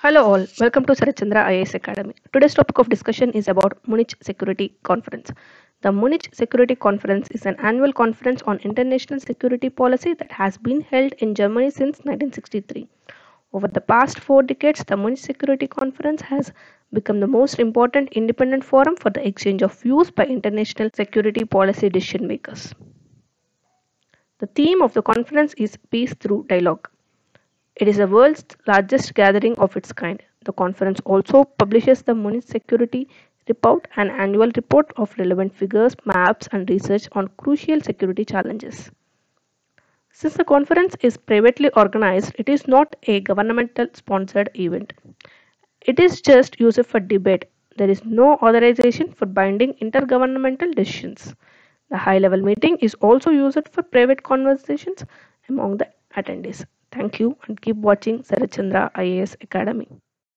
Hello all, welcome to Sarat Chandra IAS Academy. Today's topic of discussion is about Munich Security Conference. The Munich Security Conference is an annual conference on international security policy that has been held in Germany since 1963. Over the past four decades, the Munich Security Conference has become the most important independent forum for the exchange of views by international security policy decision makers. The theme of the conference is Peace Through Dialogue. It is the world's largest gathering of its kind. The conference also publishes the Munich Security Report, an annual report of relevant figures, maps, and research on crucial security challenges. Since the conference is privately organized, it is not a governmental sponsored event. It is just used for debate. There is no authorization for binding intergovernmental decisions. The high level meeting is also used for private conversations among the attendees. Thank you and keep watching Sarat Chandra IAS Academy.